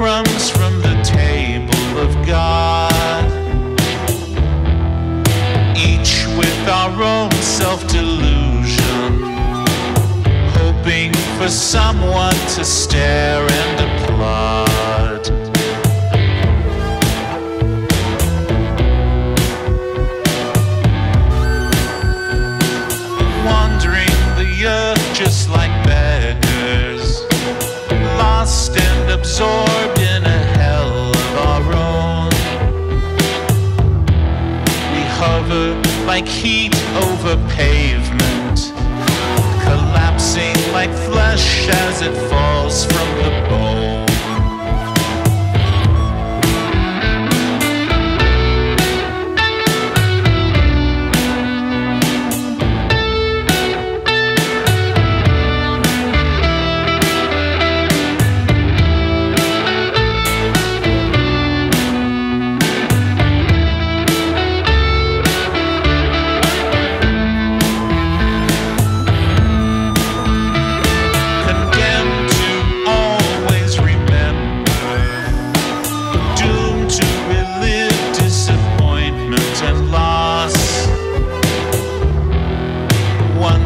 crumbs from the table of God, each with our own self delusion, hoping for someone to stare and applaud. Wandering the earth just like like heat over pavement, collapsing like flesh as it falls from the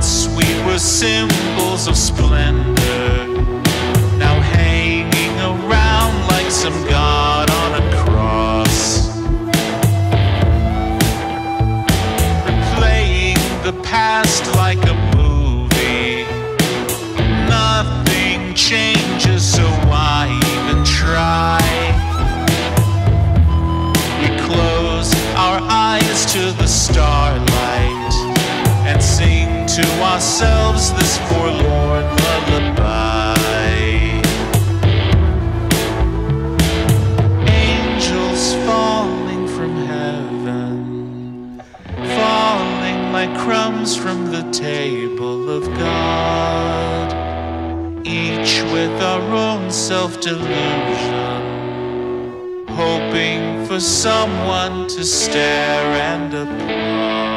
Once we were symbols of splendor, now hanging around like some god on a cross. Replaying the past like a movie. Nothing changes, so why even try? We close our eyes to the starlight to ourselves this forlorn lullaby. Angels falling from heaven falling like crumbs from the table of God, each with our own self delusion, hoping for someone to stare and applaud.